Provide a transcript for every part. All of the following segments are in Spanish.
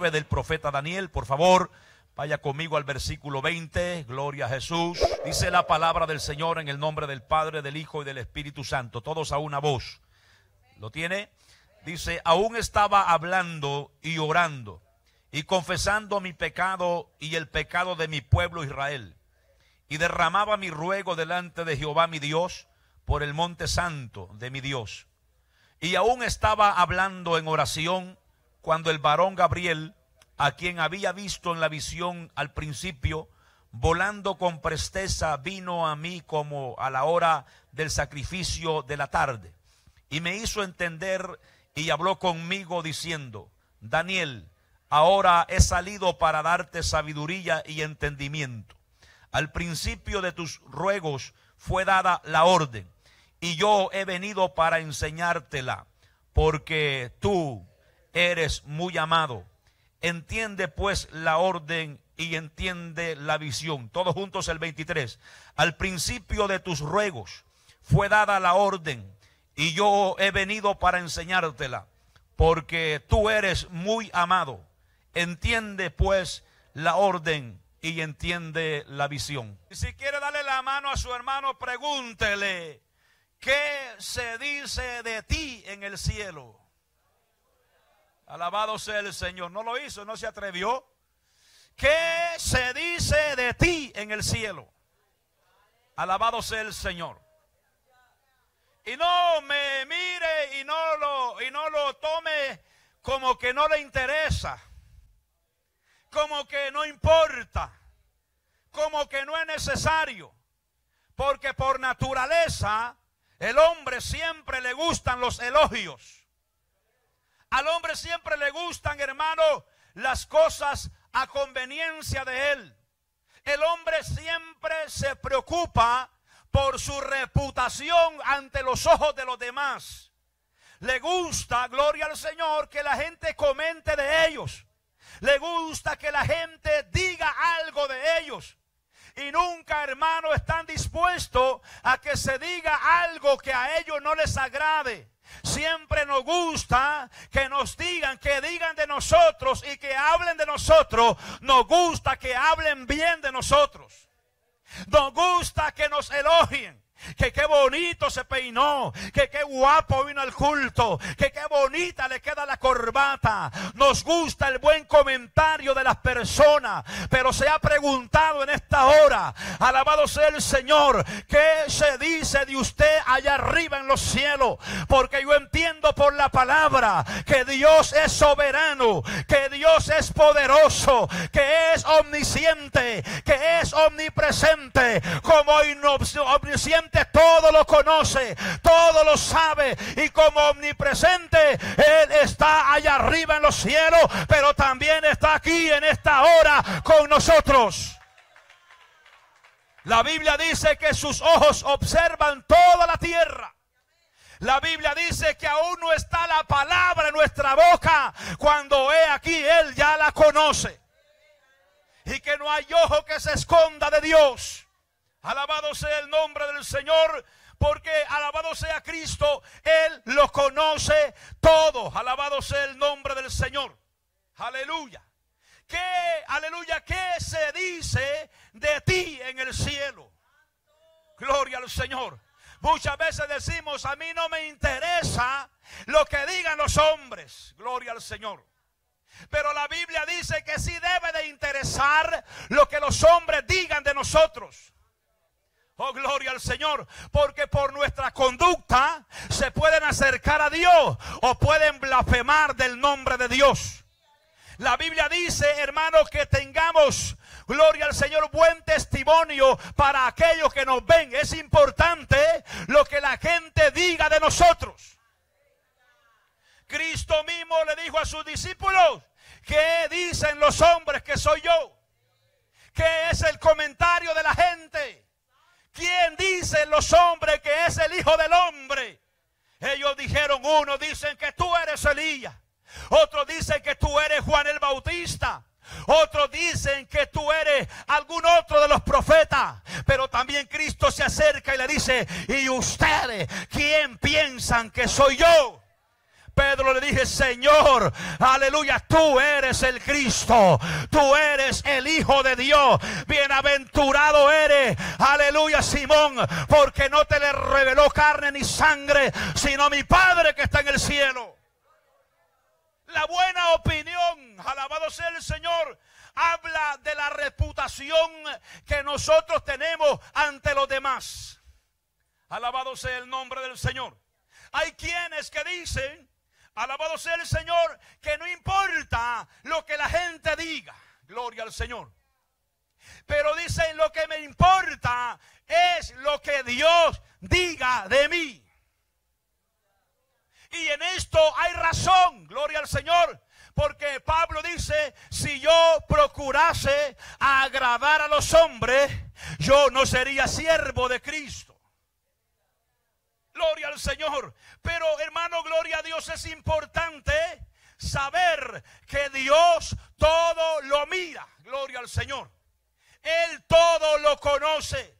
9 del profeta Daniel. Por favor, vaya conmigo al versículo 20. Gloria a Jesús. Dice la palabra del Señor en el nombre del Padre, del Hijo y del Espíritu Santo. Todos a una voz. ¿Lo tiene? Dice, aún estaba hablando y orando y confesando mi pecado y el pecado de mi pueblo Israel. Y derramaba mi ruego delante de Jehová mi Dios por el monte santo de mi Dios. Y aún estaba hablando en oración cuando el varón Gabriel, a quien había visto en la visión al principio, volando con presteza, vino a mí como a la hora del sacrificio de la tarde. Y me hizo entender y habló conmigo diciendo, Daniel, ahora he salido para darte sabiduría y entendimiento. Al principio de tus ruegos fue dada la orden, y yo he venido para enseñártela, porque tú eres muy amado. Entiende pues la orden y entiende la visión. Todos juntos el 23. Al principio de tus ruegos fue dada la orden y yo he venido para enseñártela, porque tú eres muy amado. Entiende pues la orden y entiende la visión. Si quiere darle la mano a su hermano, pregúntele, ¿qué se dice de ti en el cielo? Alabado sea el Señor. No lo hizo, no se atrevió. ¿Qué se dice de ti en el cielo? Alabado sea el Señor. Y no me mire y no lo y no lo tome como que no le interesa. Como que no importa. Como que no es necesario. Porque por naturaleza el hombre siempre le gustan los elogios. Al hombre siempre le gustan, hermano, las cosas a conveniencia de él. El hombre siempre se preocupa por su reputación ante los ojos de los demás. Le gusta, gloria al Señor, que la gente comente de ellos. Le gusta que la gente diga algo de ellos. Y nunca, hermano, están dispuestos a que se diga algo que a ellos no les agrade. Siempre nos gusta que nos digan, que digan de nosotros y que hablen de nosotros. Nos gusta que hablen bien de nosotros. Nos gusta que nos elogien que qué bonito se peinó, que qué guapo vino al culto, que qué bonita le queda la corbata. Nos gusta el buen comentario de las personas, pero se ha preguntado en esta hora, alabado sea el Señor, ¿qué se dice de usted allá arriba en los cielos? Porque yo entiendo por la palabra que Dios es soberano, que Dios es poderoso, que es omnisciente, que es omnipresente, como omnisciente todo lo conoce, todo lo sabe y como omnipresente, Él está allá arriba en los cielos, pero también está aquí en esta hora con nosotros. La Biblia dice que sus ojos observan toda la tierra. La Biblia dice que aún no está la palabra en nuestra boca cuando he aquí Él ya la conoce. Y que no hay ojo que se esconda de Dios. Alabado sea el nombre del Señor, porque alabado sea Cristo, Él lo conoce todo. Alabado sea el nombre del Señor. Aleluya. ¿Qué, aleluya, qué se dice de ti en el cielo? Gloria al Señor. Muchas veces decimos, a mí no me interesa lo que digan los hombres. Gloria al Señor. Pero la Biblia dice que sí debe de interesar lo que los hombres digan de nosotros. Oh, gloria al Señor. Porque por nuestra conducta se pueden acercar a Dios o pueden blasfemar del nombre de Dios. La Biblia dice, hermanos, que tengamos, gloria al Señor, buen testimonio para aquellos que nos ven. Es importante lo que la gente diga de nosotros. Cristo mismo le dijo a sus discípulos, ¿qué dicen los hombres que soy yo? ¿Qué es el comentario de la gente? ¿Quién dicen los hombres que es el Hijo del Hombre? Ellos dijeron, uno dicen que tú eres Elías, otros dicen que tú eres Juan el Bautista. Otros dicen que tú eres algún otro de los profetas. Pero también Cristo se acerca y le dice, ¿y ustedes quién piensan que soy yo? Señor, aleluya, tú eres el Cristo, tú eres el Hijo de Dios. Bienaventurado eres, aleluya, Simón, porque no te le reveló carne ni sangre, sino mi Padre que está en el cielo. La buena opinión, alabado sea el Señor, habla de la reputación que nosotros tenemos ante los demás. Alabado sea el nombre del Señor. Hay quienes que dicen, alabado sea el Señor, que no importa lo que la gente diga. Gloria al Señor. Pero dicen, lo que me importa es lo que Dios diga de mí. Y en esto hay razón, gloria al Señor. Porque Pablo dice, si yo procurase agradar a los hombres, yo no sería siervo de Cristo. Gloria al Señor. Pero hermano, gloria a Dios es importante saber que Dios todo lo mira. Gloria al Señor. Él todo lo conoce.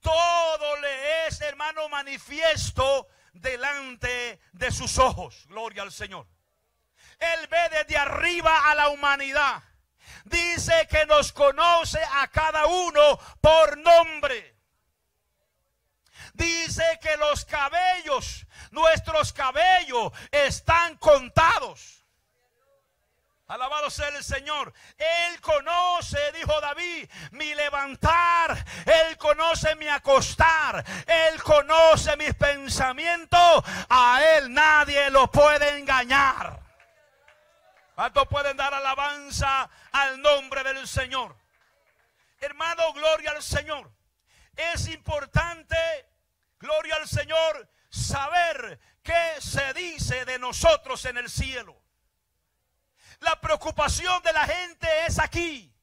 Todo le es, hermano, manifiesto delante de sus ojos. Gloria al Señor. Él ve desde arriba a la humanidad. Dice que nos conoce a cada uno por nombre. Dice que los cabellos, nuestros cabellos, están contados. Alabado sea el Señor. Él conoce, dijo David, mi levantar. Él conoce mi acostar. Él conoce mis pensamientos. A Él nadie lo puede engañar. ¿Cuántos pueden dar alabanza al nombre del Señor? Hermano, gloria al Señor. Es importante, gloria al Señor, saber qué se dice de nosotros en el cielo. La preocupación de la gente es aquí.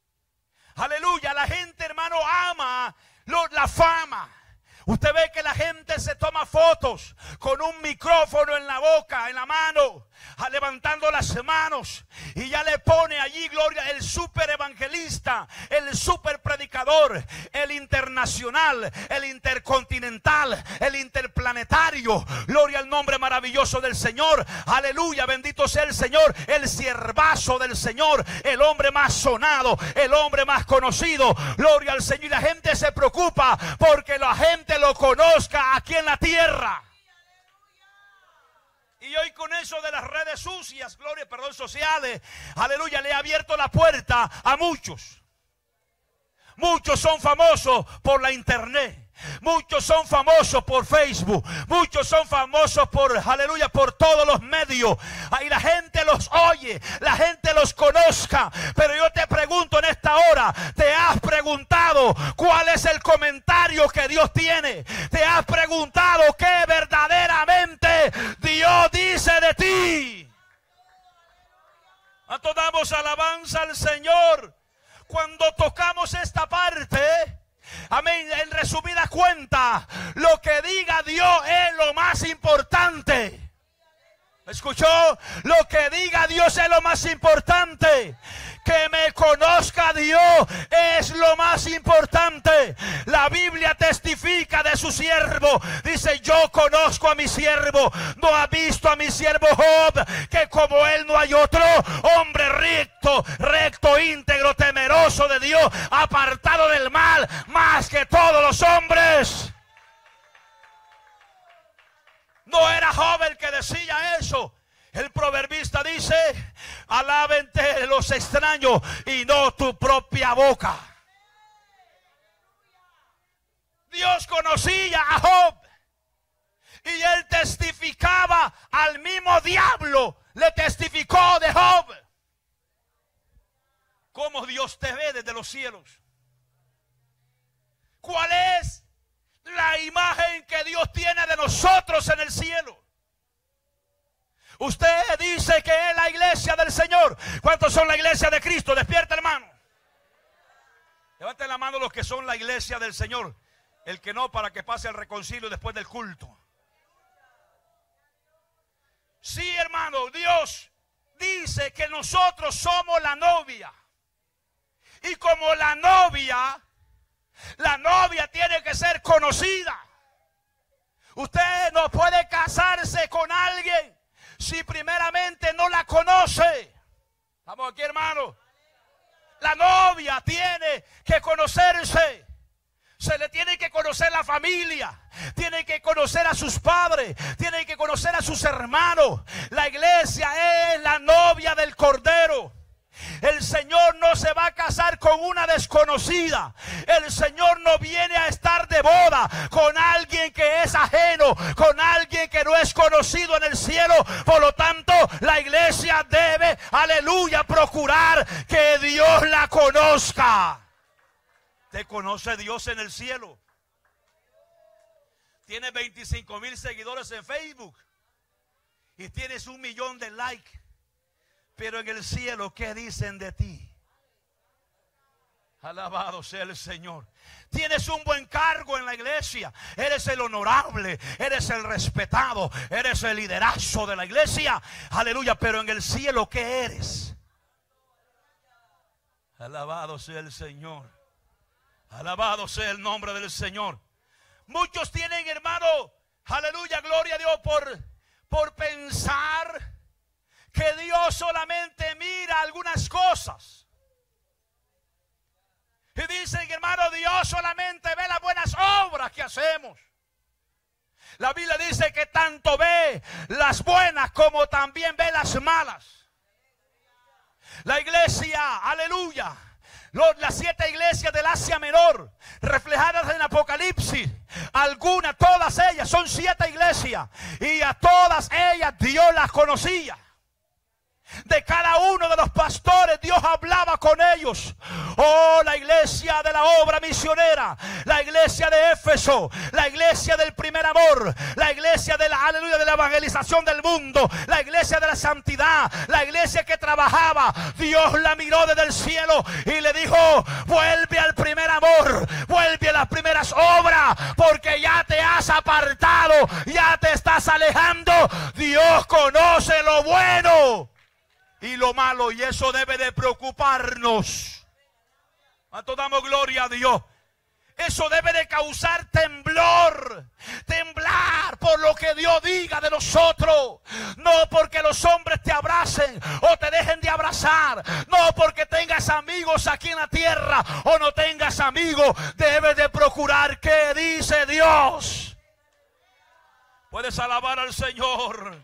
Aleluya, la gente hermano ama la fama. Usted ve que la gente se toma fotos con un micrófono en la boca, en la mano, levantando las manos y ya le pone allí, gloria, el super evangelista, el super predicador, el internacional, el intercontinental, el interplanetario. Gloria al nombre maravilloso del Señor. Aleluya, bendito sea el Señor, el siervazo del Señor, el hombre más sonado, el hombre más conocido. Gloria al Señor. Y la gente se preocupa porque la gente lo conozca aquí en la tierra. Y hoy con eso de las redes sucias, gloria, perdón, sociales, aleluya, le ha abierto la puerta a muchos. Muchos son famosos por la internet. Muchos son famosos por Facebook. Muchos son famosos por, aleluya, por todos los medios. Ahí la gente los oye, la gente los conozca. Pero yo te pregunto en esta hora, ¿te has preguntado cuál es el comentario que Dios tiene? ¿Te has preguntado qué verdaderamente Dios dice de ti? ¿Cuánto damos alabanza al Señor? Cuando tocamos esta parte, Amén. En resumida cuenta, lo que diga Dios es lo más importante. ¿Escuchó? Lo que diga Dios es lo más importante. Que me conozca Dios es lo más importante. La Biblia testifica de su siervo. Dice, yo conozco a mi siervo. No ha visto a mi siervo Job, que como él no hay otro hombre recto, recto, íntegro, temeroso de Dios, apartado del mal, más que todos los hombres. No era joven que decía eso. El proverbista dice, alábente los extraños y no tu propia boca. Dios conocía a Job y él testificaba al mismo diablo, le testificó de Job. Cómo Dios te ve desde los cielos. ¿Cuál es la imagen que Dios tiene de nosotros en el cielo. Usted dice que es la iglesia del Señor. ¿Cuántos son la iglesia de Cristo? Despierta, hermano. Levanten la mano los que son la iglesia del Señor. El que no, para que pase el reconcilio después del culto. Sí, hermano, Dios dice que nosotros somos la novia. Y como la novia la novia tiene que ser conocida. Usted no puede casarse con alguien si primeramente no la conoce? Estamos aquí, hermano. La novia tiene que conocerse. Se le tiene que conocer la familia, tiene que conocer a sus padres, tiene que conocer a sus hermanos. La iglesia es la novia del Cordero. El Señor no se va a casar con una desconocida. El Señor no viene a estar de boda con alguien que es ajeno, con alguien que no es conocido en el cielo. Por lo tanto, la iglesia debe, aleluya, procurar que Dios la conozca. ¿Te conoce Dios en el cielo? Tienes 25 mil seguidores en Facebook y tienes un millón de likes. Pero en el cielo, ¿qué dicen de ti? Alabado sea el Señor. Tienes un buen cargo en la iglesia. Eres el honorable. Eres el respetado. Eres el liderazo de la iglesia. Aleluya. Pero en el cielo, ¿qué eres? Alabado sea el Señor. Alabado sea el nombre del Señor. Muchos tienen, hermano, aleluya, gloria a Dios, por pensar que Dios solamente mira algunas cosas. Y dicen, hermano, Dios solamente ve las buenas obras que hacemos. La Biblia dice que tanto ve las buenas como también ve las malas. La iglesia, aleluya. las siete iglesias del Asia Menor, reflejadas en Apocalipsis, algunas, todas ellas, son siete iglesias. Y a todas ellas Dios las conocía de cada uno de los pastores, Dios hablaba con ellos. Oh, la iglesia de la obra misionera, la iglesia de Éfeso, la iglesia del primer amor, la iglesia de la aleluya de la evangelización del mundo, la iglesia de la santidad, la iglesia que trabajaba. Dios la miró desde el cielo y le dijo: Vuelve al primer amor, vuelve a las primeras obras, porque ya te has apartado, ya te estás alejando. Dios conoce lo bueno y lo malo y eso debe de preocuparnos. ¿Cuánto damos gloria a Dios? Eso debe de causar temblor, temblar por lo que Dios diga de nosotros. No porque los hombres te abracen o te dejen de abrazar. No porque tengas amigos aquí en la tierra o no tengas amigos. Debes de procurar qué dice Dios. Puedes alabar al Señor.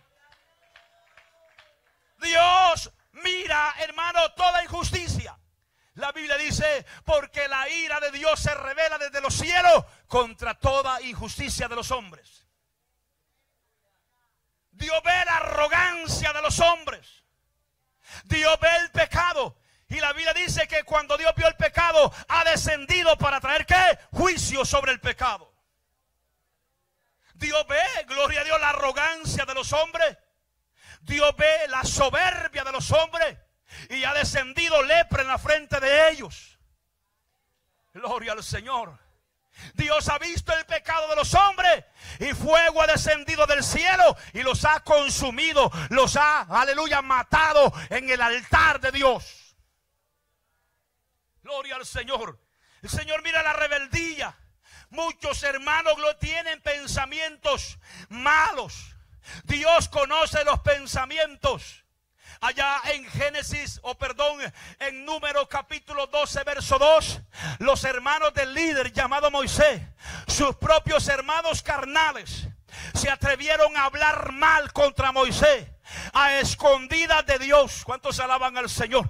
Dios mira, hermano, toda injusticia. La Biblia dice, porque la ira de Dios se revela desde los cielos contra toda injusticia de los hombres. Dios ve la arrogancia de los hombres. Dios ve el pecado. Y la Biblia dice que cuando Dios vio el pecado, ha descendido para traer qué? Juicio sobre el pecado. Dios ve, gloria a Dios, la arrogancia de los hombres. Dios ve la soberbia de los hombres y ha descendido lepra en la frente de ellos. Gloria al Señor. Dios ha visto el pecado de los hombres y fuego ha descendido del cielo y los ha consumido, los ha, aleluya, matado en el altar de Dios. Gloria al Señor. El Señor mira la rebeldía. Muchos hermanos lo tienen pensamientos malos Dios conoce los pensamientos. Allá en Génesis, o perdón, en número capítulo 12, verso 2, los hermanos del líder llamado Moisés, sus propios hermanos carnales, se atrevieron a hablar mal contra Moisés, a escondidas de Dios. ¿Cuántos alaban al Señor?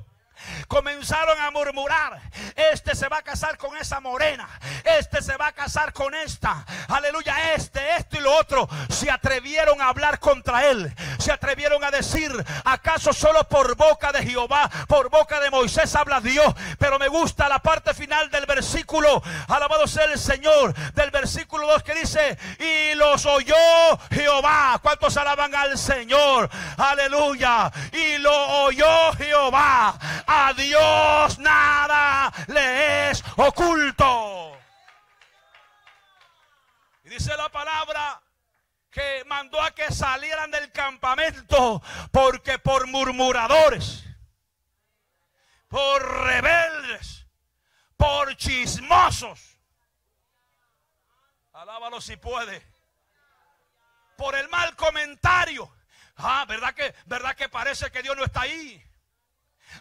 Comenzaron a murmurar, este se va a casar con esa morena, este se va a casar con esta, aleluya, este, esto y lo otro, se atrevieron a hablar contra él, se atrevieron a decir, acaso solo por boca de Jehová, por boca de Moisés habla Dios, pero me gusta la parte final del versículo, alabado sea el Señor, del versículo 2 que dice, y los oyó Jehová, ¿cuántos alaban al Señor? Aleluya, y lo oyó Jehová a Dios nada le es oculto. Y dice la palabra que mandó a que salieran del campamento porque por murmuradores, por rebeldes, por chismosos, alábalo si puede, por el mal comentario, Ah, ¿verdad que, ¿verdad que parece que Dios no está ahí?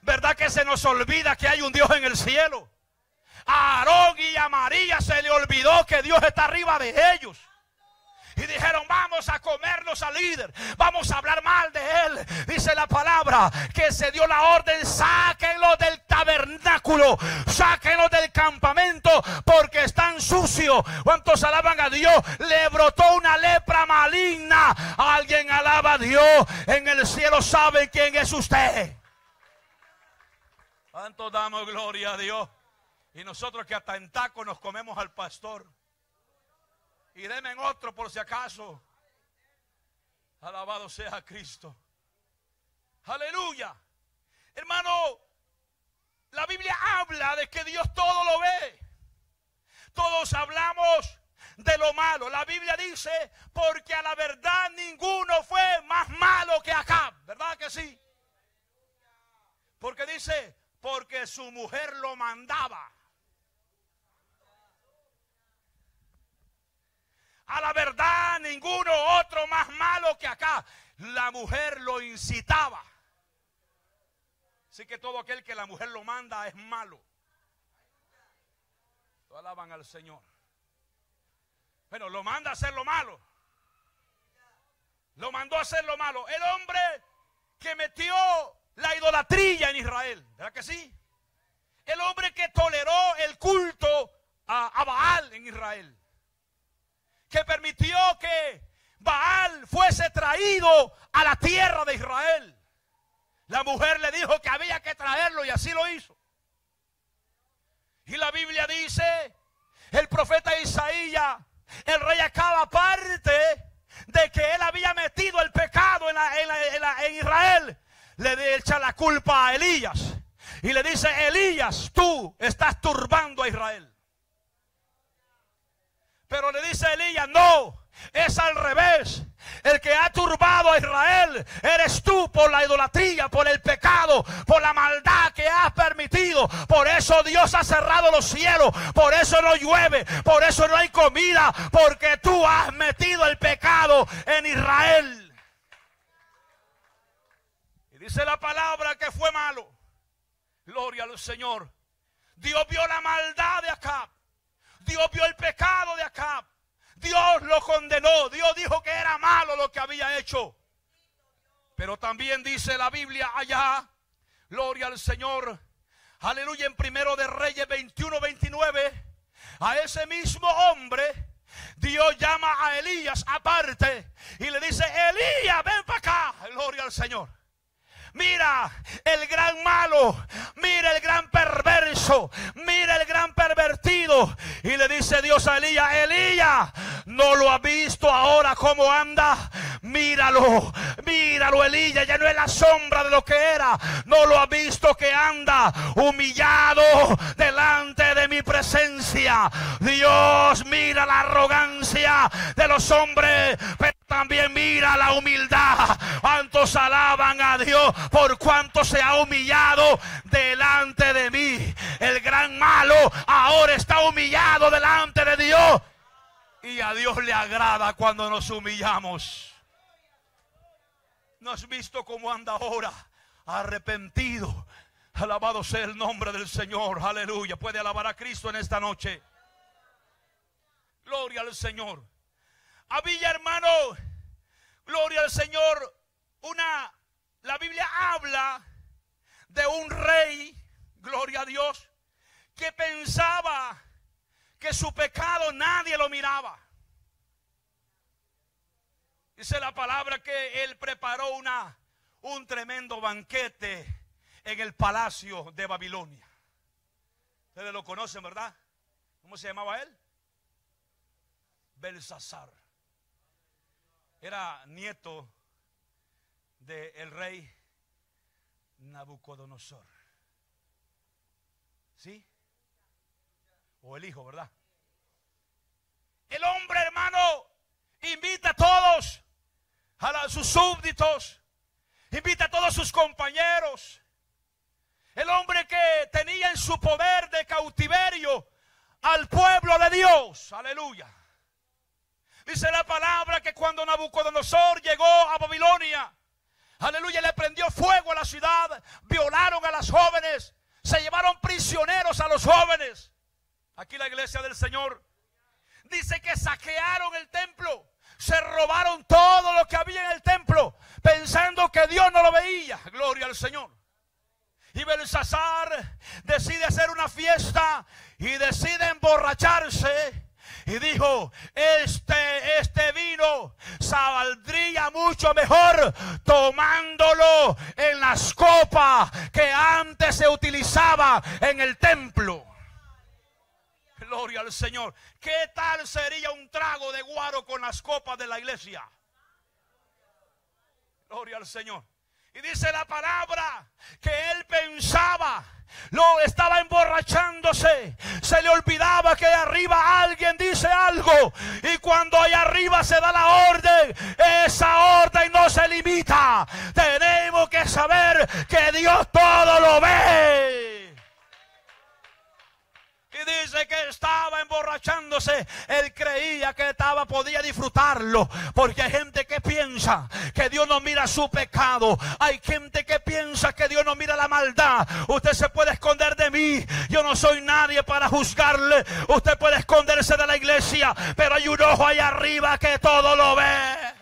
¿Verdad que se nos olvida que hay un Dios en el cielo? A Aarón y a María se le olvidó que Dios está arriba de ellos. Y dijeron, vamos a comernos al líder, vamos a hablar mal de él. Dice la palabra que se dio la orden, sáquenlo del tabernáculo, sáquenlo del campamento porque están sucios. ¿Cuántos alaban a Dios? Le brotó una lepra maligna. Alguien alaba a Dios. En el cielo sabe quién es usted. ¿Cuántos damos gloria a Dios? Y nosotros que hasta en taco nos comemos al pastor. Y denme en otro por si acaso. Alabado sea Cristo. Aleluya. Hermano, la Biblia habla de que Dios todo lo ve. Todos hablamos de lo malo. La Biblia dice, porque a la verdad ninguno fue más malo que acá. ¿Verdad que sí? Porque dice, porque su mujer lo mandaba. A la verdad, ninguno otro más malo que acá. La mujer lo incitaba. Así que todo aquel que la mujer lo manda es malo. Lo alaban al Señor. Bueno, lo manda a hacer lo malo. Lo mandó a hacer lo malo. El hombre que metió la idolatría en Israel. ¿Verdad que sí? El hombre que toleró el culto a, Baal en Israel que permitió que Baal fuese traído a la tierra de Israel. La mujer le dijo que había que traerlo y así lo hizo. Y la Biblia dice, el profeta Isaías, el rey acaba parte de que él había metido el pecado en Israel, le echa la culpa a Elías. Y le dice, Elías, tú estás turbando a Israel. Pero le dice Elías, no, es al revés. El que ha turbado a Israel eres tú por la idolatría, por el pecado, por la maldad que has permitido. Por eso Dios ha cerrado los cielos. Por eso no llueve. Por eso no hay comida. Porque tú has metido el pecado en Israel. Dice la palabra que fue malo. Gloria al Señor. Dios vio la maldad de acá. Dios vio el pecado de Acab. Dios lo condenó. Dios dijo que era malo lo que había hecho. Pero también dice la Biblia allá, gloria al Señor. Aleluya, en primero de Reyes 21, 29. A ese mismo hombre, Dios llama a Elías aparte y le dice, Elías, ven para acá. Gloria al Señor. Mira el gran malo, mira el gran perverso, mira el gran pervertido. Y le dice Dios a Elías, Elías, ¿no lo ha visto ahora cómo anda? Míralo, míralo Elías, ya no es la sombra de lo que era. No lo ha visto que anda humillado delante de mi presencia. Dios mira la arrogancia de los hombres, también mira la humildad. ¿Cuántos alaban a Dios? por cuanto se ha humillado delante de mí. El gran malo ahora está humillado delante de Dios. Y a Dios le agrada cuando nos humillamos. ¿No has visto cómo anda ahora? Arrepentido. Alabado sea el nombre del Señor. Aleluya. Puede alabar a Cristo en esta noche. Gloria al Señor. Había hermano. Gloria al Señor. Una la Biblia habla de un rey, gloria a Dios, que pensaba que su pecado nadie lo miraba. Dice la palabra que él preparó una, un tremendo banquete en el palacio de Babilonia. Ustedes lo conocen, ¿verdad? ¿Cómo se llamaba él? Belsasar. Era nieto del rey Nabucodonosor. ¿Sí? O el hijo, ¿verdad? El hombre, hermano, invita a todos, a sus súbditos, invita a todos sus compañeros. El hombre que tenía en su poder de cautiverio al pueblo de Dios. Aleluya. Dice la palabra que cuando Nabucodonosor llegó a Babilonia, Aleluya, le prendió fuego a la ciudad, violaron a las jóvenes, se llevaron prisioneros a los jóvenes. Aquí la iglesia del Señor dice que saquearon el templo, se robaron todo lo que había en el templo, pensando que Dios no lo veía. Gloria al Señor. Y Belsasar decide hacer una fiesta y decide emborracharse. Y dijo, este, este vino saldría mucho mejor tomándolo en las copas que antes se utilizaba en el templo. Gloria al Señor. ¿Qué tal sería un trago de guaro con las copas de la iglesia? Gloria al Señor. Y dice la palabra que él pensaba, lo estaba emborrachándose, se le olvidaba que arriba alguien dice algo y cuando allá arriba se da la orden, esa orden no se limita. Tenemos que saber que Dios todo lo ve dice que estaba emborrachándose. Él creía que estaba, podía disfrutarlo. Porque hay gente que piensa que Dios no mira su pecado. Hay gente que piensa que Dios no mira la maldad. Usted se puede esconder de mí. Yo no soy nadie para juzgarle. Usted puede esconderse de la iglesia. Pero hay un ojo ahí arriba que todo lo ve.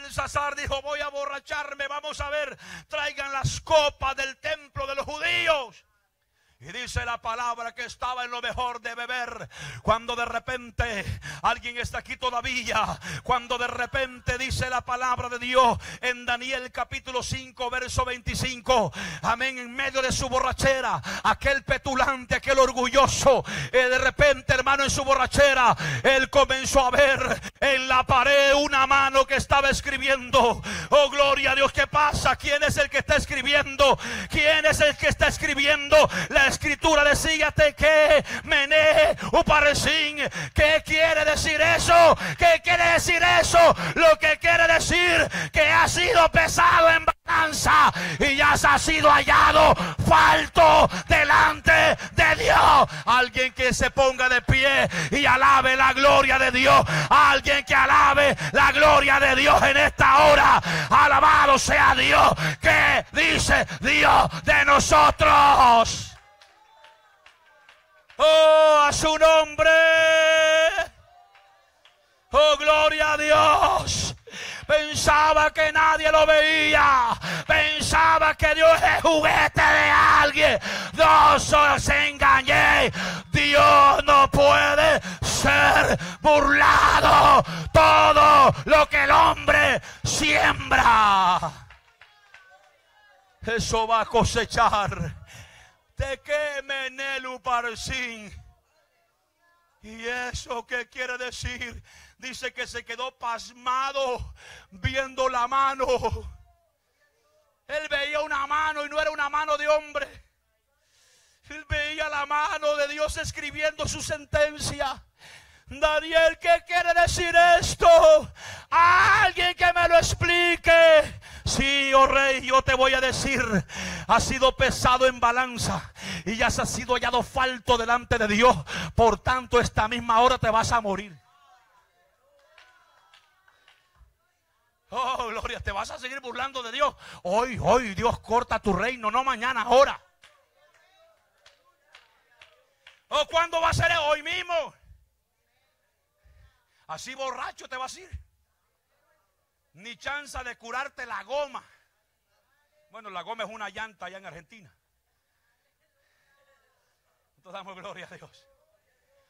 Belsasar dijo, voy a borracharme, vamos a ver, traigan las copas del templo de los judíos. Y dice la palabra que estaba en lo mejor de beber. Cuando de repente alguien está aquí todavía. Cuando de repente dice la palabra de Dios en Daniel capítulo 5 verso 25. Amén. En medio de su borrachera. Aquel petulante, aquel orgulloso. Eh, de repente hermano en su borrachera. Él comenzó a ver en la pared una mano que estaba escribiendo. Oh gloria a Dios. ¿Qué pasa? ¿Quién es el que está escribiendo? ¿Quién es el que está escribiendo? La escritura decía que mené uparecín. ¿Qué quiere decir eso? ¿Qué quiere decir eso? Lo que quiere decir que ha sido pesado en balanza y ya se ha sido hallado falto delante de Dios. Alguien que se ponga de pie y alabe la gloria de Dios. Alguien que alabe la gloria de Dios en esta hora. Alabado sea Dios. Que dice Dios de nosotros? Oh, a su nombre. Oh, gloria a Dios. Pensaba que nadie lo veía. Pensaba que Dios es juguete de alguien. Dios se engañé. Dios no puede ser burlado. Todo lo que el hombre siembra. Eso va a cosechar. ¿De qué menelu sin ¿Y eso qué quiere decir? Dice que se quedó pasmado viendo la mano. Él veía una mano y no era una mano de hombre. Él veía la mano de Dios escribiendo su sentencia. Daniel, ¿qué quiere decir esto? Alguien que me lo explique. Sí, oh rey, yo te voy a decir, ha sido pesado en balanza y ya se ha sido hallado falto delante de Dios. Por tanto, esta misma hora te vas a morir. Oh, gloria, te vas a seguir burlando de Dios. Hoy, hoy Dios corta tu reino, no mañana, ahora. ¿O oh, cuándo va a ser hoy mismo? Así borracho te vas a ir. Ni chance de curarte la goma. Bueno, la goma es una llanta allá en Argentina. Entonces damos gloria a Dios.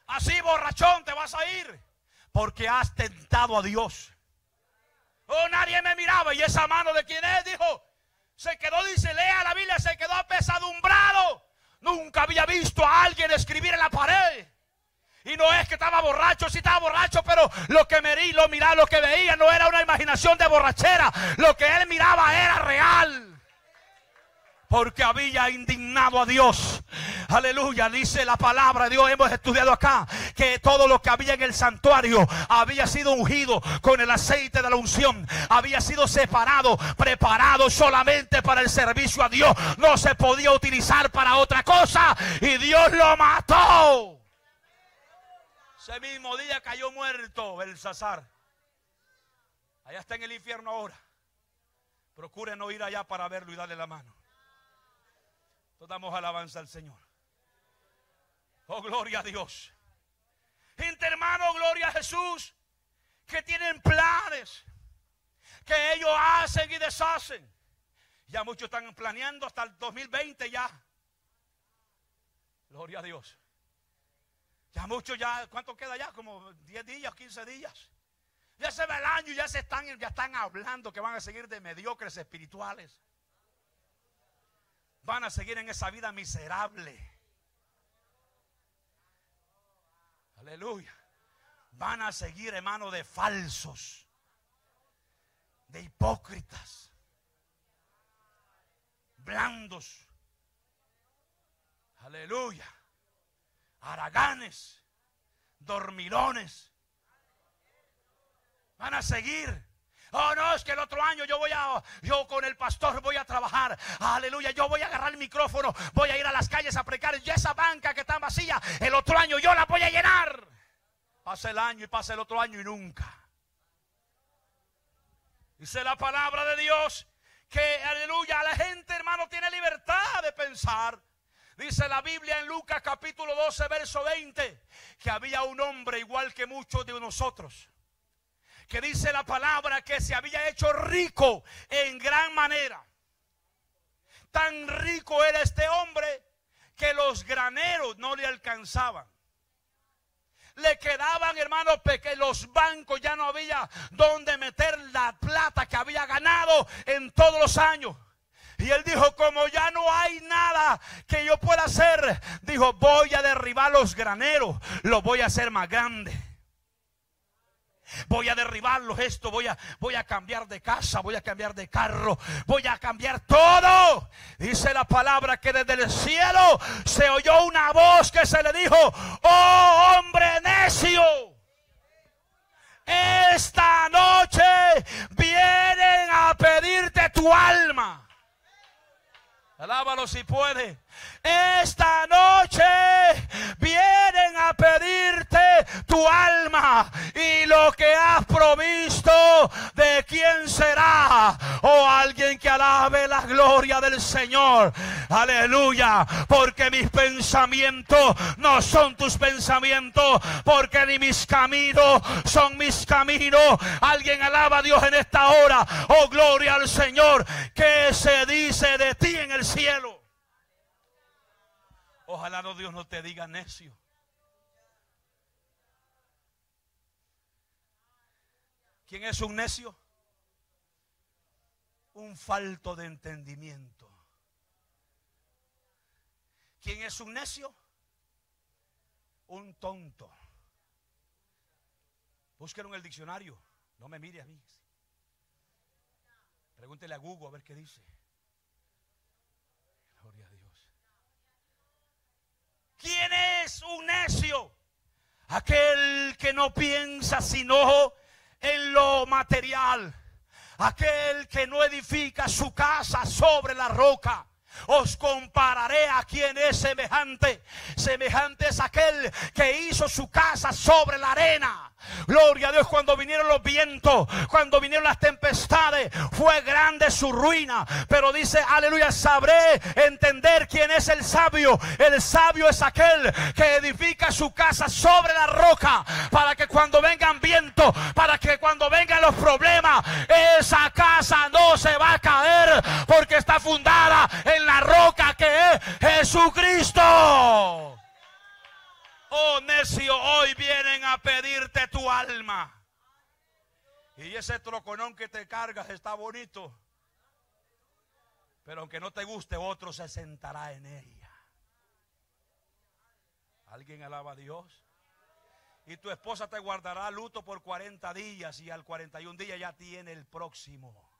Así borrachón te vas a ir. Porque has tentado a Dios. Oh, nadie me miraba. Y esa mano de quien es, dijo, se quedó, dice, lea la Biblia, se quedó apesadumbrado. Nunca había visto a alguien escribir en la pared. Y no es que estaba borracho, sí estaba borracho, pero lo que me lo miraba, lo que veía no era una imaginación de borrachera. Lo que él miraba era real. Porque había indignado a Dios. Aleluya, dice la palabra de Dios. Hemos estudiado acá que todo lo que había en el santuario había sido ungido con el aceite de la unción. Había sido separado, preparado solamente para el servicio a Dios. No se podía utilizar para otra cosa. Y Dios lo mató. Ese mismo día cayó muerto el Sazar. Allá está en el infierno ahora. Procure no ir allá para verlo y darle la mano. Todos damos alabanza al Señor. Oh, gloria a Dios. Gente hermano, gloria a Jesús. Que tienen planes. Que ellos hacen y deshacen. Ya muchos están planeando hasta el 2020 ya. Gloria a Dios. Ya muchos ya, ¿cuánto queda ya? Como 10 días, 15 días. Ya se va el año y ya se están, ya están hablando que van a seguir de mediocres espirituales. Van a seguir en esa vida miserable. Aleluya. Van a seguir, hermano, de falsos, de hipócritas, blandos. Aleluya. Araganes, dormilones Van a seguir. Oh, no, es que el otro año yo voy a, yo con el pastor voy a trabajar. Aleluya, yo voy a agarrar el micrófono, voy a ir a las calles a precar. Y esa banca que está vacía, el otro año yo la voy a llenar. Pasa el año y pasa el otro año y nunca. Dice la palabra de Dios que, aleluya, la gente, hermano, tiene libertad de pensar. Dice la Biblia en Lucas capítulo 12, verso 20, que había un hombre igual que muchos de nosotros que dice la palabra que se había hecho rico en gran manera. Tan rico era este hombre que los graneros no le alcanzaban. Le quedaban, hermanos, que los bancos ya no había donde meter la plata que había ganado en todos los años. Y él dijo, como ya no hay nada que yo pueda hacer, dijo, voy a derribar los graneros, los voy a hacer más grandes voy a derribarlos esto, voy a, voy a cambiar de casa, voy a cambiar de carro, voy a cambiar todo. Dice la palabra que desde el cielo se oyó una voz que se le dijo, oh hombre necio. Esta noche vienen a pedirte tu alma. Alábalo si puede. Esta noche vienen a pedirte tu alma y lo que has provisto de quién será. Oh, alguien que alabe la gloria del Señor. Aleluya. Porque mis pensamientos no son tus pensamientos. Porque ni mis caminos son mis caminos. Alguien alaba a Dios en esta hora. Oh, gloria al Señor. Que se dice de ti en el cielo? Ojalá no Dios no te diga necio. ¿Quién es un necio? Un falto de entendimiento. ¿Quién es un necio? Un tonto. Búsquelo en el diccionario. No me mire a mí. Pregúntele a Google a ver qué dice. ¿Quién es un necio? Aquel que no piensa sino en lo material. Aquel que no edifica su casa sobre la roca. Os compararé a quien es semejante. Semejante es aquel que hizo su casa sobre la arena. Gloria a Dios cuando vinieron los vientos, cuando vinieron las tempestades, fue grande su ruina. Pero dice, aleluya, sabré entender quién es el sabio. El sabio es aquel que edifica su casa sobre la roca para que cuando vengan vientos, para que cuando vengan los problemas, esa casa no se va a caer porque está fundada Jesucristo. Oh necio, hoy vienen a pedirte tu alma. Y ese troconón que te cargas está bonito. Pero aunque no te guste, otro se sentará en ella. ¿Alguien alaba a Dios? Y tu esposa te guardará luto por 40 días y al 41 día ya tiene el próximo.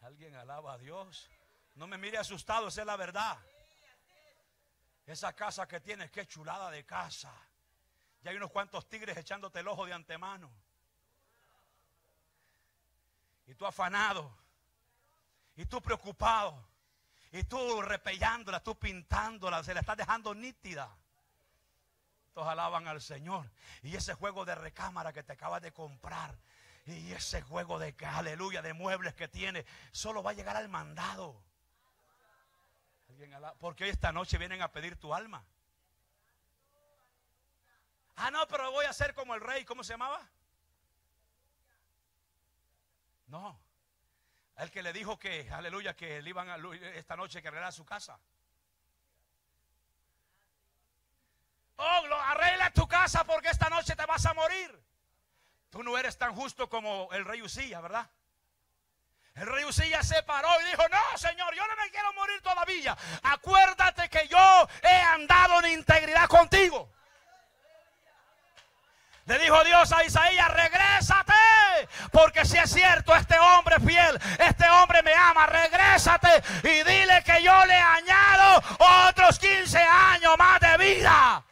¿Alguien alaba a Dios? No me mire asustado, esa es la verdad. Esa casa que tienes, qué chulada de casa. Ya hay unos cuantos tigres echándote el ojo de antemano. Y tú afanado. Y tú preocupado. Y tú repellándola, tú pintándola, se la estás dejando nítida. Todos alaban al Señor. Y ese juego de recámara que te acabas de comprar. Y ese juego de aleluya de muebles que tiene. Solo va a llegar al mandado. Porque hoy esta noche vienen a pedir tu alma. Ah, no, pero voy a ser como el rey. ¿Cómo se llamaba? No. El que le dijo que, aleluya, que le iban a, esta noche que a su casa. Oh, arregla tu casa porque esta noche te vas a morir. Tú no eres tan justo como el rey Usía, ¿verdad? El rey Usía se paró y dijo, no, Señor, yo no me quiero morir todavía. Acuérdate que yo he andado en integridad contigo. Le dijo Dios a Isaías, regrésate. Porque si es cierto, este hombre fiel, este hombre me ama, regrésate y dile que yo le añado otros 15 años más de vida.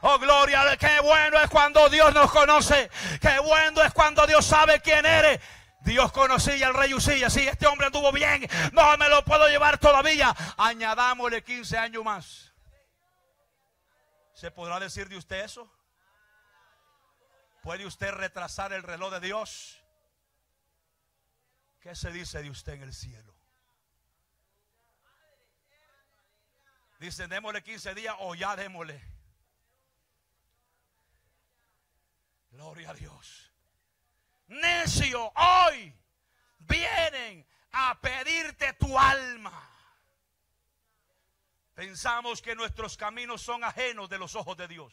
Oh, gloria, qué bueno es cuando Dios nos conoce. Qué bueno es cuando Dios sabe quién eres. Dios conocía al rey Usía. Si este hombre anduvo bien, no me lo puedo llevar todavía. Añadámosle 15 años más. ¿Se podrá decir de usted eso? ¿Puede usted retrasar el reloj de Dios? ¿Qué se dice de usted en el cielo? Dice, démosle 15 días o ya démosle. Gloria a Dios. Necio, hoy vienen a pedirte tu alma. Pensamos que nuestros caminos son ajenos de los ojos de Dios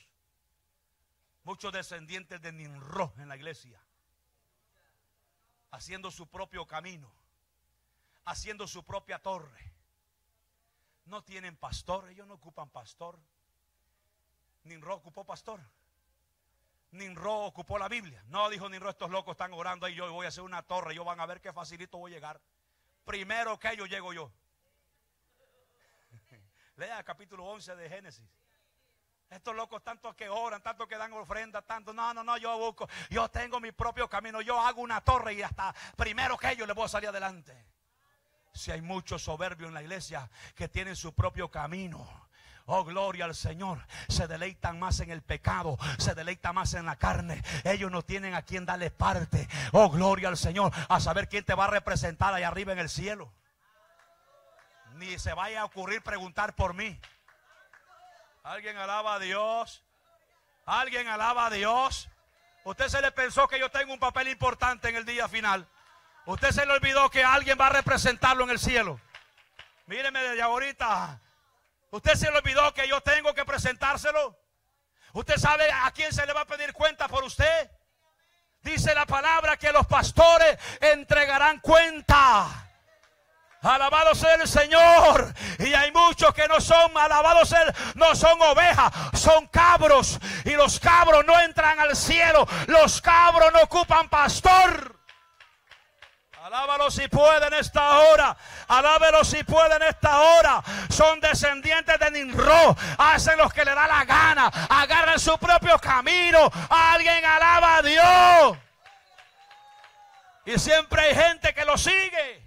muchos descendientes de Ninro en la iglesia, haciendo su propio camino, haciendo su propia torre. No tienen pastor, ellos no ocupan pastor. Ninro ocupó pastor. Ninro ocupó la Biblia. No dijo Ninro, estos locos están orando ahí, yo voy a hacer una torre, ellos van a ver qué facilito voy a llegar. Primero que ellos llego yo. Lea capítulo 11 de Génesis. Estos locos tanto que oran, tanto que dan ofrenda, tanto. No, no, no, yo busco. Yo tengo mi propio camino. Yo hago una torre y hasta primero que ellos les voy a salir adelante. Si hay muchos soberbios en la iglesia que tienen su propio camino. Oh, gloria al Señor. Se deleitan más en el pecado. Se deleitan más en la carne. Ellos no tienen a quien darle parte. Oh, gloria al Señor. A saber quién te va a representar allá arriba en el cielo. Ni se vaya a ocurrir preguntar por mí. ¿Alguien alaba a Dios? ¿Alguien alaba a Dios? Usted se le pensó que yo tengo un papel importante en el día final. Usted se le olvidó que alguien va a representarlo en el cielo. Míreme desde ahorita. Usted se le olvidó que yo tengo que presentárselo. Usted sabe a quién se le va a pedir cuenta por usted. Dice la palabra que los pastores entregarán cuenta. Alabado sea el Señor. Y hay muchos que no son, alabados no son ovejas, son cabros. Y los cabros no entran al cielo. Los cabros no ocupan pastor. Alábalo si puede en esta hora. Alábelo si puede en esta hora. Son descendientes de Ninro. Hacen lo que le da la gana. Agarran su propio camino. Alguien alaba a Dios. Y siempre hay gente que lo sigue.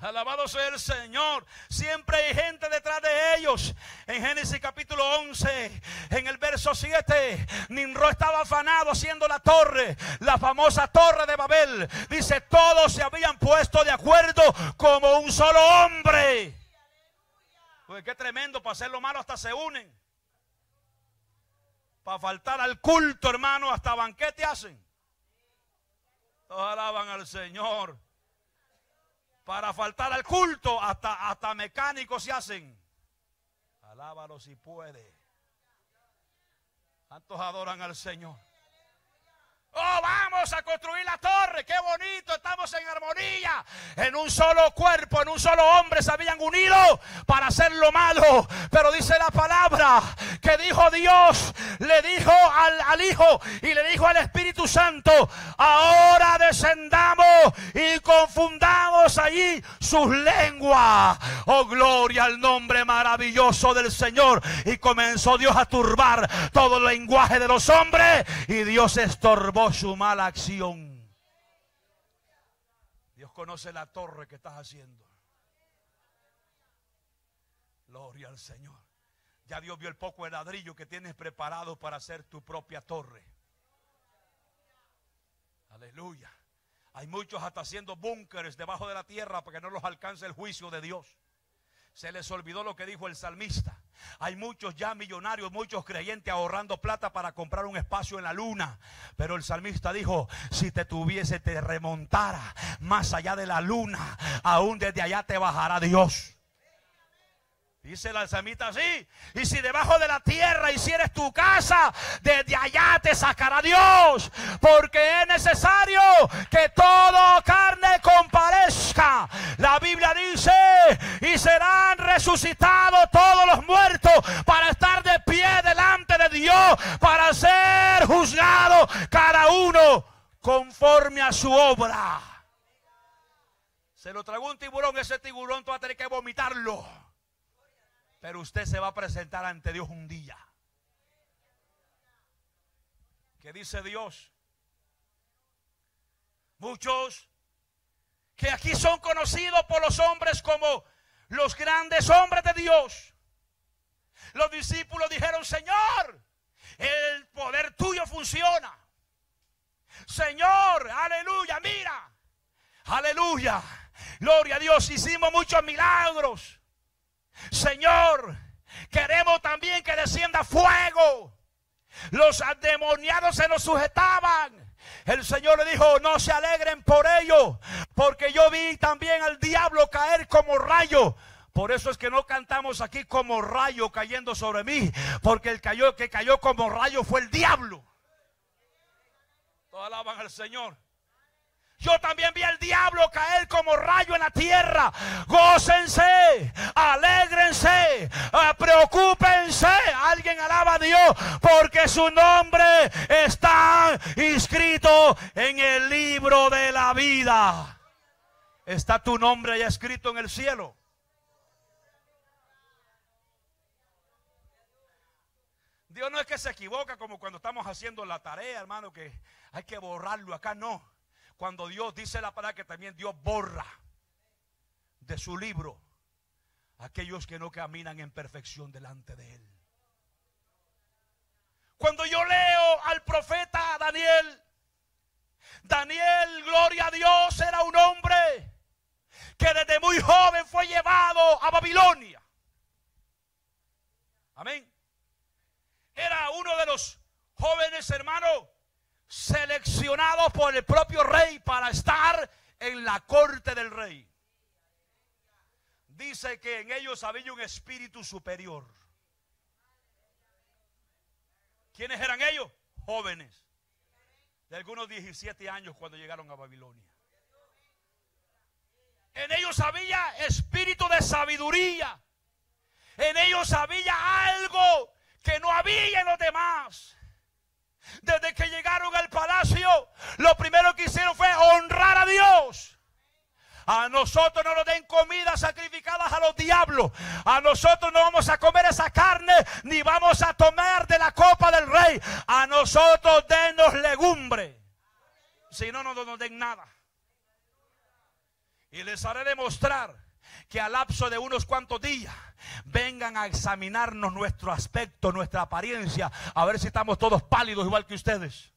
Alabado sea el Señor. Siempre hay gente detrás de ellos. En Génesis capítulo 11, en el verso 7, Ninro estaba afanado haciendo la torre, la famosa torre de Babel. Dice, todos se habían puesto de acuerdo como un solo hombre. Pues qué tremendo, para hacer lo malo hasta se unen. Para faltar al culto, hermano, hasta banquete hacen. Todos alaban al Señor para faltar al culto, hasta, hasta mecánicos se hacen. Alábalo si puede. ¿Cuántos adoran al Señor? Oh, vamos a construir la torre. Qué bonito. Estamos en armonía. En un solo cuerpo, en un solo hombre se habían unido para hacer lo malo. Pero dice la palabra que dijo Dios, le dijo al, al Hijo y le dijo al Espíritu Santo, ahora descendamos y confundamos allí sus lenguas. Oh, gloria al nombre maravilloso del Señor. Y comenzó Dios a turbar todo el lenguaje de los hombres y Dios estorbó su mala acción. Dios conoce la torre que estás haciendo. Gloria al Señor. Ya Dios vio el poco de ladrillo que tienes preparado para hacer tu propia torre. Aleluya. Hay muchos hasta haciendo búnkeres debajo de la tierra para que no los alcance el juicio de Dios. Se les olvidó lo que dijo el salmista. Hay muchos ya millonarios, muchos creyentes ahorrando plata para comprar un espacio en la luna. Pero el salmista dijo, si te tuviese, te remontara más allá de la luna, aún desde allá te bajará Dios. Dice la samita así. Y si debajo de la tierra hicieres tu casa, desde allá te sacará Dios. Porque es necesario que todo carne comparezca. La Biblia dice, y serán resucitados todos los muertos para estar de pie delante de Dios, para ser juzgados cada uno conforme a su obra. Se lo tragó un tiburón, ese tiburón tú vas a tener que vomitarlo. Pero usted se va a presentar ante Dios un día. ¿Qué dice Dios? Muchos que aquí son conocidos por los hombres como los grandes hombres de Dios. Los discípulos dijeron, Señor, el poder tuyo funciona. Señor, aleluya, mira, aleluya, gloria a Dios, hicimos muchos milagros. Señor, queremos también que descienda fuego. Los demoniados se nos sujetaban. El Señor le dijo, no se alegren por ello, porque yo vi también al diablo caer como rayo. Por eso es que no cantamos aquí como rayo cayendo sobre mí, porque el cayó, que cayó como rayo fue el diablo. Todos alaban al Señor. Yo también vi al diablo caer como rayo en la tierra. Gócense, alégrense, ah, preocúpense. Alguien alaba a Dios porque su nombre está inscrito en el libro de la vida. Está tu nombre ya escrito en el cielo. Dios no es que se equivoca como cuando estamos haciendo la tarea, hermano, que hay que borrarlo. Acá no. Cuando Dios dice la palabra que también Dios borra de su libro aquellos que no caminan en perfección delante de Él. Cuando yo leo al profeta Daniel, Daniel, gloria a Dios, era un hombre que desde muy joven fue llevado a Babilonia. Amén. Era uno de los jóvenes hermanos seleccionados por el propio rey para estar en la corte del rey. Dice que en ellos había un espíritu superior. ¿Quiénes eran ellos? Jóvenes. De algunos 17 años cuando llegaron a Babilonia. En ellos había espíritu de sabiduría. En ellos había algo que no había en los demás. Desde que llegaron al palacio, lo primero que hicieron fue honrar a Dios. A nosotros no nos den comida sacrificadas a los diablos. A nosotros no vamos a comer esa carne ni vamos a tomar de la copa del rey. A nosotros denos legumbre. Si no, no nos den nada. Y les haré demostrar que al lapso de unos cuantos días vengan a examinarnos nuestro aspecto, nuestra apariencia, a ver si estamos todos pálidos igual que ustedes.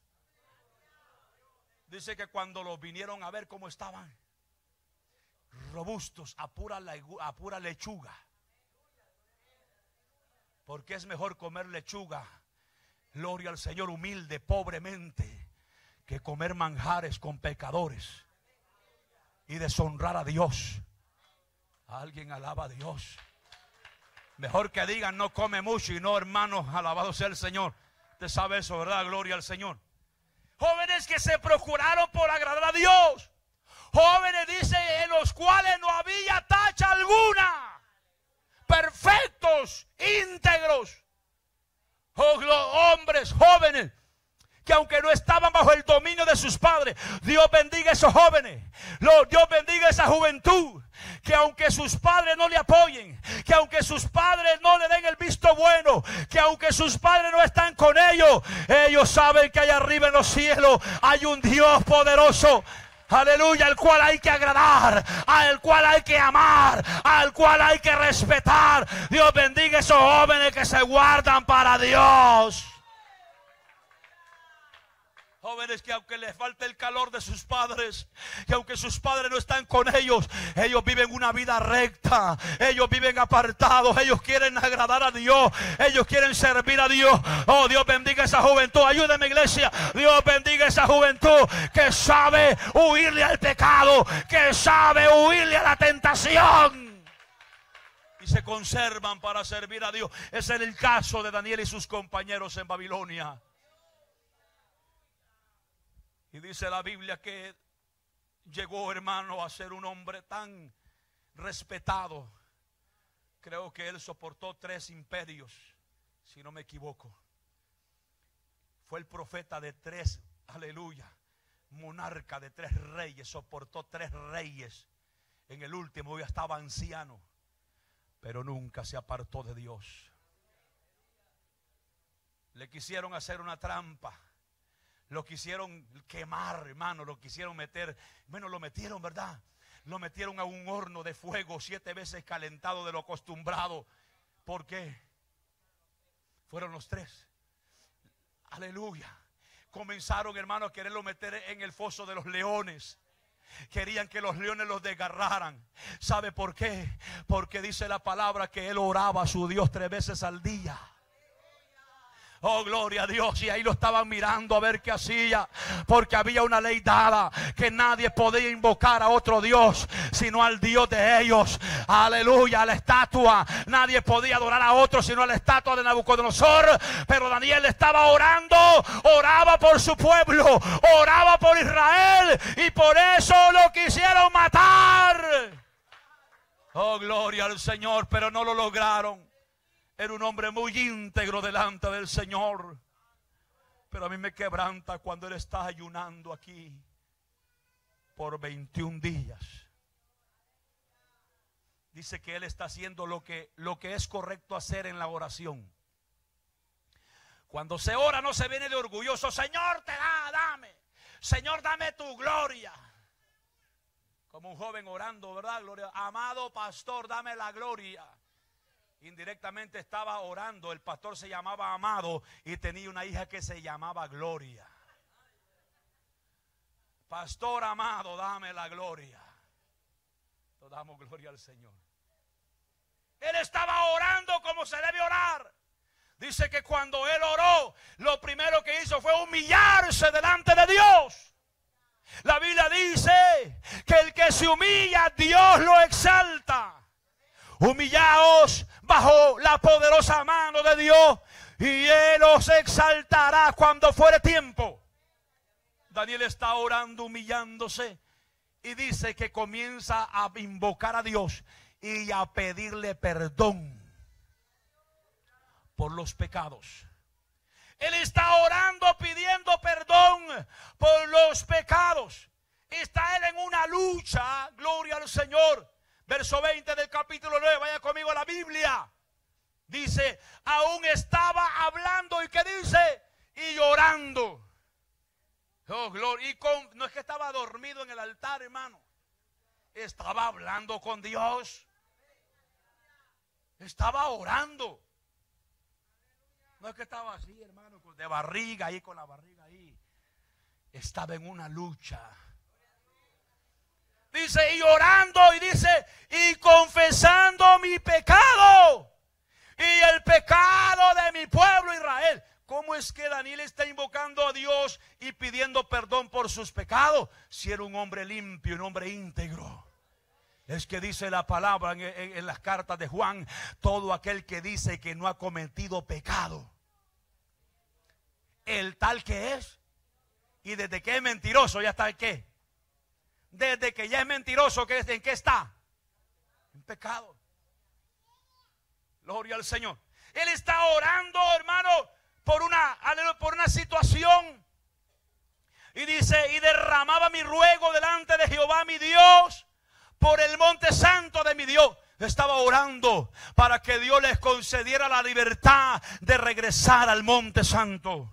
Dice que cuando los vinieron a ver cómo estaban, robustos, a pura, lechuga. Porque es mejor comer lechuga, gloria al Señor humilde, pobremente, que comer manjares con pecadores y deshonrar a Dios. Alguien alaba a Dios. Mejor que digan no come mucho y no hermanos, alabado sea el Señor. Usted sabe eso, ¿verdad? Gloria al Señor. Jóvenes que se procuraron por agradar a Dios. Jóvenes, dice, en los cuales no había tacha alguna. Perfectos, íntegros. Oh, hombres, jóvenes que aunque no estaban bajo el dominio de sus padres, Dios bendiga a esos jóvenes, Dios bendiga a esa juventud, que aunque sus padres no le apoyen, que aunque sus padres no le den el visto bueno, que aunque sus padres no están con ellos, ellos saben que allá arriba en los cielos hay un Dios poderoso. Aleluya, al cual hay que agradar, al cual hay que amar, al cual hay que respetar. Dios bendiga a esos jóvenes que se guardan para Dios. Jóvenes que aunque les falte el calor de sus padres, que aunque sus padres no están con ellos, ellos viven una vida recta, ellos viven apartados, ellos quieren agradar a Dios, ellos quieren servir a Dios. Oh, Dios bendiga esa juventud, ayúdeme iglesia, Dios bendiga esa juventud que sabe huirle al pecado, que sabe huirle a la tentación. Y se conservan para servir a Dios. Ese es el caso de Daniel y sus compañeros en Babilonia. Y dice la Biblia que llegó hermano a ser un hombre tan respetado. Creo que él soportó tres imperios, si no me equivoco. Fue el profeta de tres, aleluya, monarca de tres reyes, soportó tres reyes. En el último ya estaba anciano, pero nunca se apartó de Dios. Le quisieron hacer una trampa lo quisieron quemar, hermano, lo quisieron meter, bueno, lo metieron, ¿verdad? Lo metieron a un horno de fuego siete veces calentado de lo acostumbrado. ¿Por qué? Fueron los tres. Aleluya. Comenzaron, hermano, a quererlo meter en el foso de los leones. Querían que los leones los desgarraran. ¿Sabe por qué? Porque dice la palabra que él oraba a su Dios tres veces al día. Oh, gloria a Dios. Y ahí lo estaban mirando a ver qué hacía. Porque había una ley dada que nadie podía invocar a otro Dios sino al Dios de ellos. Aleluya, a la estatua. Nadie podía adorar a otro sino a la estatua de Nabucodonosor. Pero Daniel estaba orando, oraba por su pueblo, oraba por Israel. Y por eso lo quisieron matar. Oh, gloria al Señor, pero no lo lograron. Era un hombre muy íntegro delante del Señor. Pero a mí me quebranta cuando Él está ayunando aquí por 21 días. Dice que Él está haciendo lo que, lo que es correcto hacer en la oración. Cuando se ora no se viene de orgulloso. Señor, te da, dame. Señor, dame tu gloria. Como un joven orando, ¿verdad? Gloria. Amado pastor, dame la gloria indirectamente estaba orando. El pastor se llamaba Amado y tenía una hija que se llamaba Gloria. Pastor amado, dame la gloria. Todos damos gloria al Señor. Él estaba orando como se debe orar. Dice que cuando él oró, lo primero que hizo fue humillarse delante de Dios. La Biblia dice que el que se humilla, Dios lo exalta. Humillaos bajo la poderosa mano de Dios y Él os exaltará cuando fuere tiempo. Daniel está orando, humillándose y dice que comienza a invocar a Dios y a pedirle perdón por los pecados. Él está orando pidiendo perdón por los pecados. Está él en una lucha, gloria al Señor verso 20 del capítulo 9, vaya conmigo a la Biblia. Dice, aún estaba hablando y que dice, y llorando. Oh, gloria. Y con, no es que estaba dormido en el altar, hermano. Estaba hablando con Dios. Estaba orando. No es que estaba así, hermano, de barriga ahí, con la barriga ahí. Estaba en una lucha Dice, y orando, y dice, y confesando mi pecado y el pecado de mi pueblo Israel. ¿Cómo es que Daniel está invocando a Dios y pidiendo perdón por sus pecados? Si era un hombre limpio, un hombre íntegro. Es que dice la palabra en, las cartas de Juan, todo aquel que dice que no ha cometido pecado. El tal que es. Y desde que es mentiroso ya está el que desde que ya es mentiroso, ¿en qué está? En pecado. Gloria al Señor. Él está orando, hermano, por una, por una situación. Y dice, y derramaba mi ruego delante de Jehová mi Dios por el monte santo de mi Dios. Estaba orando para que Dios les concediera la libertad de regresar al monte santo.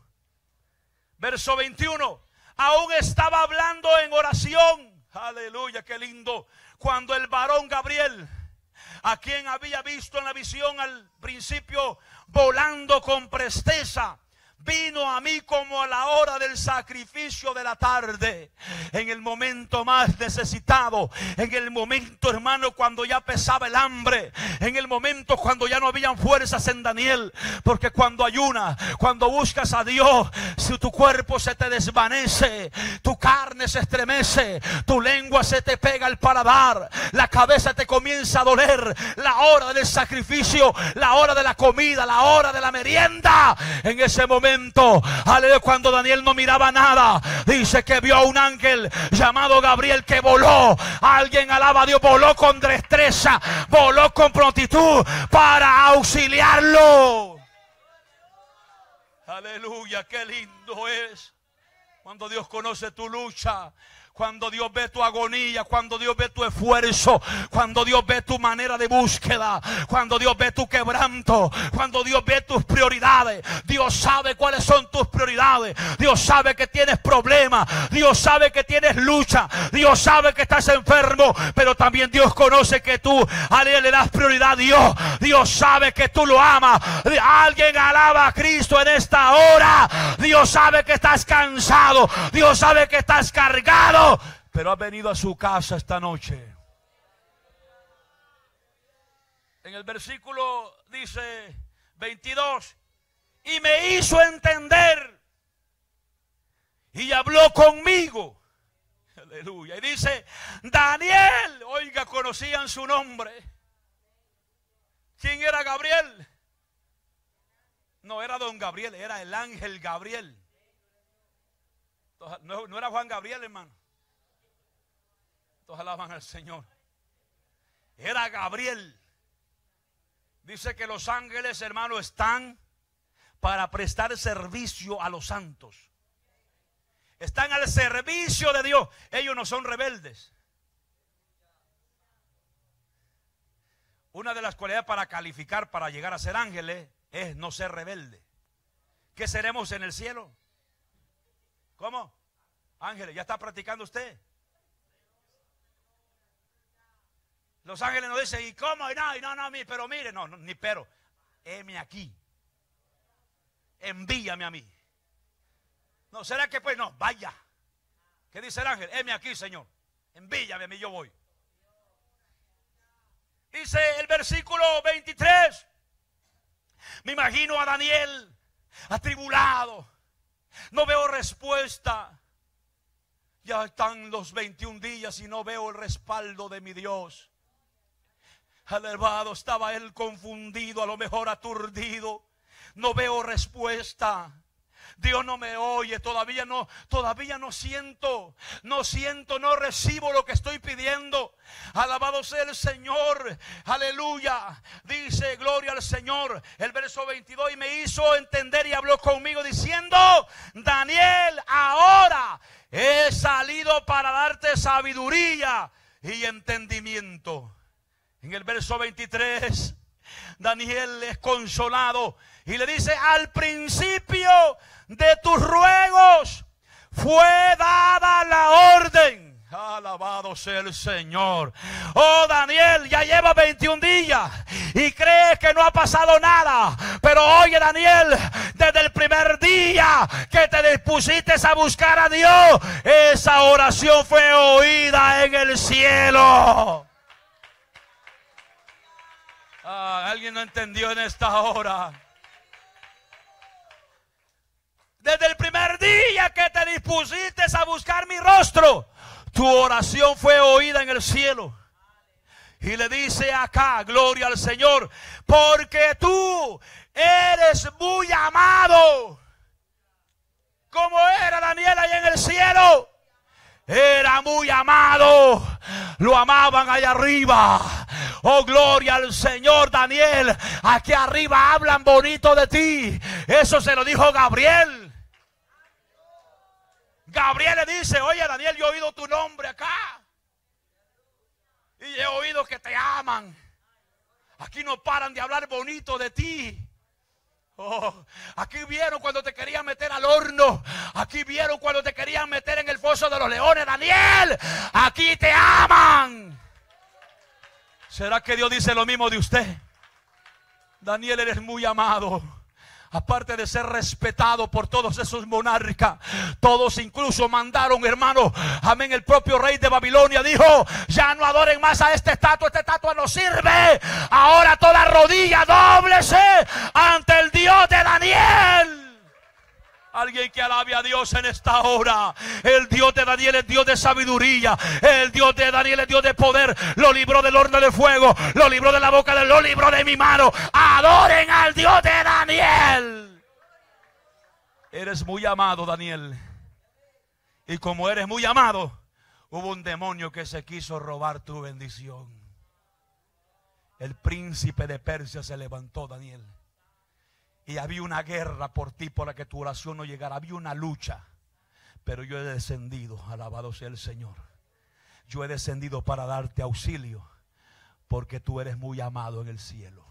Verso 21. aún estaba hablando en oración. Aleluya, qué lindo. Cuando el varón Gabriel, a quien había visto en la visión al principio volando con presteza, vino a mí como a la hora del sacrificio de la tarde, en el momento más necesitado, en el momento hermano cuando ya pesaba el hambre, en el momento cuando ya no habían fuerzas en Daniel, porque cuando ayuna, cuando buscas a Dios, si tu cuerpo se te desvanece, tu carne se estremece, tu lengua se te pega al paladar, la cabeza te comienza a doler, la hora del sacrificio, la hora de la comida, la hora de la merienda, en ese momento aleluya, cuando Daniel no miraba nada, dice que vio a un ángel llamado Gabriel que voló. Alguien alaba a Dios, voló con destreza, voló con prontitud para auxiliarlo. Aleluya, qué lindo es. Cuando Dios conoce tu lucha, cuando Dios ve tu agonía, cuando Dios ve tu esfuerzo, cuando Dios ve tu manera de búsqueda, cuando Dios ve tu quebranto, cuando Dios ve tus prioridades, Dios sabe cuáles son tus prioridades, Dios sabe que tienes problemas, Dios sabe que tienes lucha, Dios sabe que estás enfermo, pero también Dios conoce que tú a le das prioridad a Dios, Dios sabe que tú lo amas, alguien alaba a Cristo en esta hora, Dios sabe que estás cansado, Dios sabe que estás cargado, pero ha venido a su casa esta noche. En el versículo dice 22, y me hizo entender y habló conmigo. Aleluya. Y dice, Daniel, oiga, conocían su nombre. ¿Quién era Gabriel? No era don Gabriel, era el ángel Gabriel. No, no era Juan Gabriel, hermano alaban al Señor. Era Gabriel. Dice que los ángeles, hermano, están para prestar servicio a los santos. Están al servicio de Dios. Ellos no son rebeldes. Una de las cualidades para calificar para llegar a ser ángeles es no ser rebelde. ¿Qué seremos en el cielo? ¿Cómo? Ángeles, ¿ya está practicando usted? Los ángeles nos dicen, ¿y cómo? Y no, y no, no, pero mire, no, ni pero. Heme aquí. Envíame a mí. No, ¿será que pues no? Vaya. ¿Qué dice el ángel? Heme aquí, Señor. Envíame a mí, yo voy. Dice el versículo 23. Me imagino a Daniel atribulado. No veo respuesta. Ya están los 21 días y no veo el respaldo de mi Dios. Alabado, estaba él confundido, a lo mejor aturdido. No veo respuesta. Dios no me oye, todavía no, todavía no siento, no siento, no recibo lo que estoy pidiendo. Alabado sea el Señor, aleluya. Dice, gloria al Señor. El verso 22 y me hizo entender y habló conmigo diciendo, Daniel, ahora he salido para darte sabiduría y entendimiento. En el verso 23, Daniel es consolado y le dice, al principio de tus ruegos fue dada la orden. Alabado sea el Señor. Oh Daniel, ya lleva 21 días y crees que no ha pasado nada. Pero oye Daniel, desde el primer día que te dispusiste a buscar a Dios, esa oración fue oída en el cielo. Ah, alguien no entendió en esta hora. Desde el primer día que te dispusiste a buscar mi rostro, tu oración fue oída en el cielo. Y le dice acá, gloria al Señor, porque tú eres muy amado. Como era Daniel ahí en el cielo. Era muy amado. Lo amaban allá arriba. Oh, gloria al Señor Daniel. Aquí arriba hablan bonito de ti. Eso se lo dijo Gabriel. Gabriel le dice, oye Daniel, yo he oído tu nombre acá. Y he oído que te aman. Aquí no paran de hablar bonito de ti. Oh, aquí vieron cuando te querían meter al horno. Aquí vieron cuando te querían meter en el foso de los leones. Daniel, aquí te aman. ¿Será que Dios dice lo mismo de usted? Daniel, eres muy amado aparte de ser respetado por todos esos monarcas, todos incluso mandaron, hermano, amén, el propio rey de Babilonia dijo, ya no adoren más a este estatua, esta estatua no sirve, ahora toda rodilla doblese ante el Dios de Daniel. Alguien que alabe a Dios en esta hora. El Dios de Daniel es Dios de sabiduría. El Dios de Daniel es Dios de poder. Lo libró del horno de fuego. Lo libró de la boca de lo libró de mi mano. Adoren al Dios de Daniel. Eres muy amado, Daniel. Y como eres muy amado, hubo un demonio que se quiso robar tu bendición. El príncipe de Persia se levantó, Daniel y había una guerra por ti, por la que tu oración no llegara. Había una lucha. Pero yo he descendido, alabado sea el Señor. Yo he descendido para darte auxilio, porque tú eres muy amado en el cielo.